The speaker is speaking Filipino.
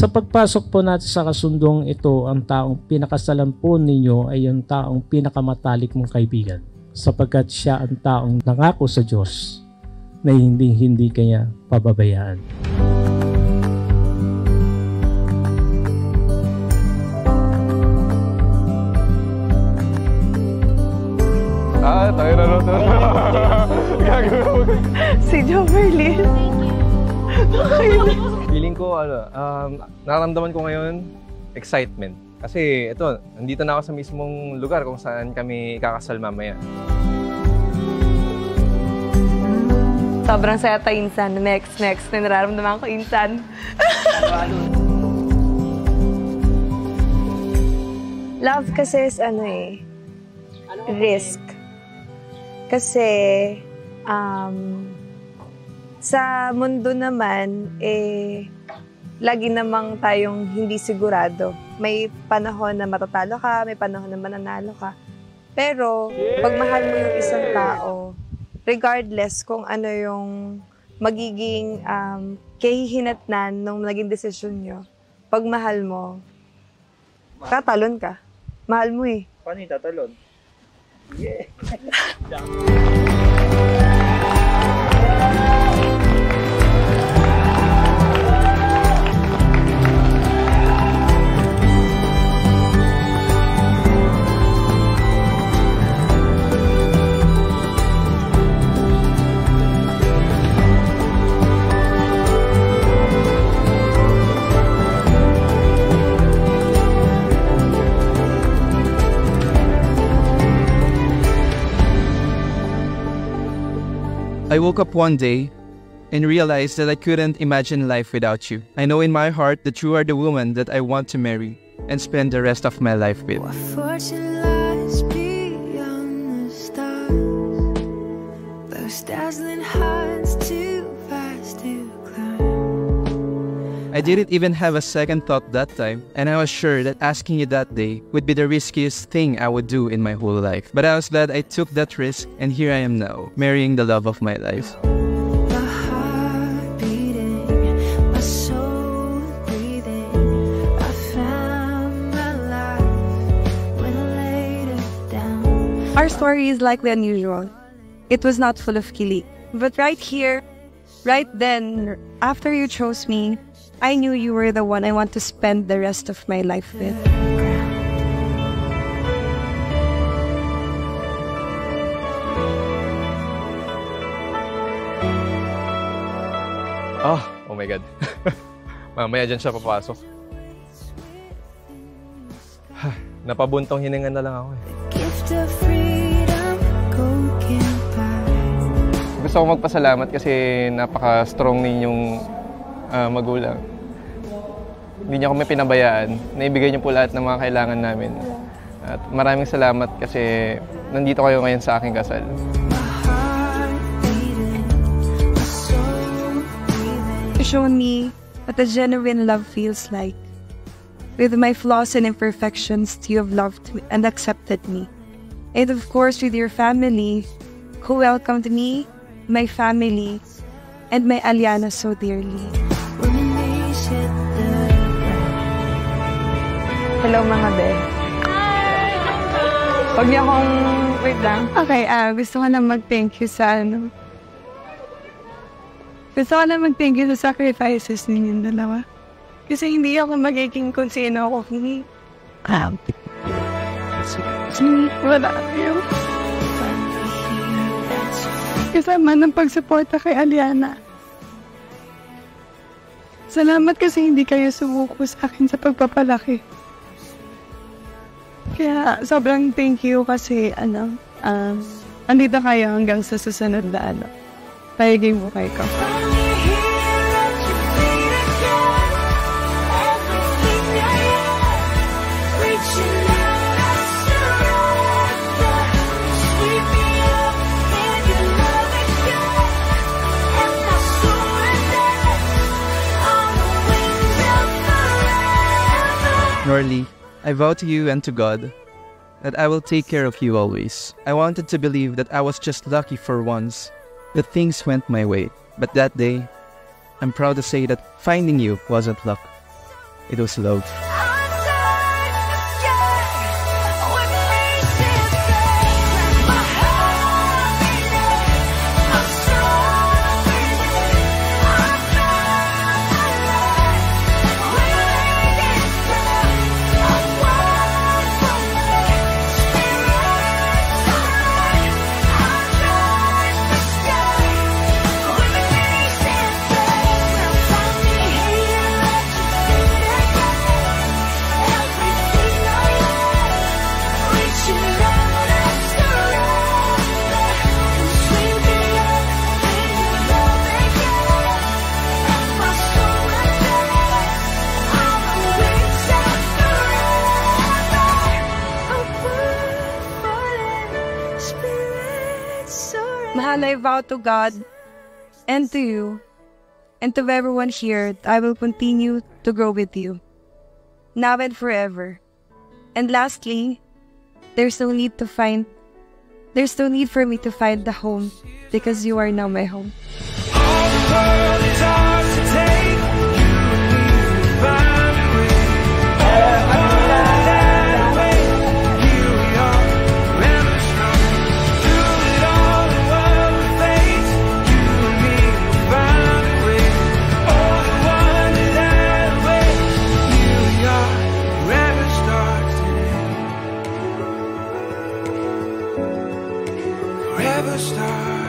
Sa pagpasok po natin sa kasundong ito, ang taong pinakasalan po ninyo ay ang taong pinakamatalik mong kaibigan sapagkat siya ang taong nangako sa Diyos na hindi hindi kanya pababayaan. Ah, tayo na rin. Gagawin mo. Si Jo Merlin. Feeling ko, ano, um, nararamdaman ko ngayon, excitement. Kasi ito, nandito na ako sa mismong lugar kung saan kami kakasal mamaya. Sobrang saya tayo, Insan. Next, next. May nararamdaman ko, Insan. Love kasi is ano eh, risk. Kasi, um, sa mundo naman, eh, lagi namang tayong hindi sigurado. May panahon na matatalo ka, may panahon na mananalo ka. Pero, pag mahal mo yung isang tao, regardless kung ano yung magiging um, kahihinatnan nung naging desisyon nyo, pag mahal mo, tatalon ka. Mahal mo eh. Paano yung tatalon? I woke up one day and realized that I couldn't imagine life without you. I know in my heart that you are the woman that I want to marry and spend the rest of my life with. I didn't even have a second thought that time, and I was sure that asking you that day would be the riskiest thing I would do in my whole life. But I was glad I took that risk, and here I am now, marrying the love of my life. My heart beating, my soul breathing. I found my life when I laid it down. Our story is likely unusual. It was not full of kili. But right here, right then, after you chose me, I knew you were the one I want to spend the rest of my life with. Ah, oh my God. Mamaya dyan siya papasok. Napabuntong hininga na lang ako eh. Gusto ko magpasalamat kasi napaka-strong ninyong ah, magulang. Hindi niyo kami pinabayaan. Naibigay niyo po lahat ng mga kailangan namin. At maraming salamat kasi nandito kayo ngayon sa aking kasal. You shown me what a genuine love feels like. With my flaws and imperfections, you have loved me and accepted me. And of course, with your family, who welcomed me, my family, and my Aliana so dearly. Hello mga be. Huwag niyo akong, wait lang. Okay, ah, gusto ko na mag-thank you sa ano. Gusto ko na mag-thank you sa sacrifices ninyong dalawa. Kasi hindi ako magiging kung sino ako kung hindi. Ah, wala kayo. Kasama ng pagsuporta kay Aliana. Salamat kasi hindi kayo sumuko sa akin sa pagpapalaki. Kaya sobrang thank you kasi ano, um, andito kayo hanggang sa susunod na ano. Pahiging kay ko. Norley, I vow to you and to God that I will take care of you always. I wanted to believe that I was just lucky for once, that things went my way. But that day, I'm proud to say that finding you wasn't luck. it was love. Mahal, I vow to God and to you and to everyone here that I will continue to grow with you, now and forever. And lastly, there's no need to find, there's no need for me to find the home because you are now my home. superstar